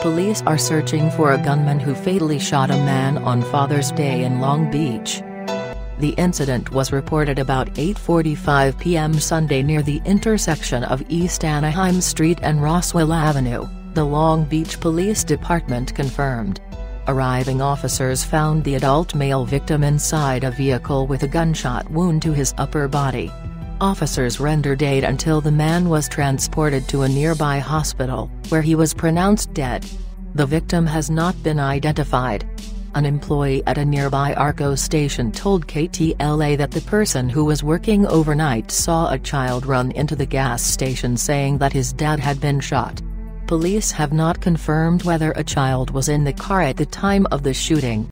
Police are searching for a gunman who fatally shot a man on Father's Day in Long Beach. The incident was reported about 8.45 p.m. Sunday near the intersection of East Anaheim Street and Roswell Avenue, the Long Beach Police Department confirmed. Arriving officers found the adult male victim inside a vehicle with a gunshot wound to his upper body. Officers rendered aid until the man was transported to a nearby hospital, where he was pronounced dead. The victim has not been identified. An employee at a nearby Arco station told KTLA that the person who was working overnight saw a child run into the gas station saying that his dad had been shot. Police have not confirmed whether a child was in the car at the time of the shooting.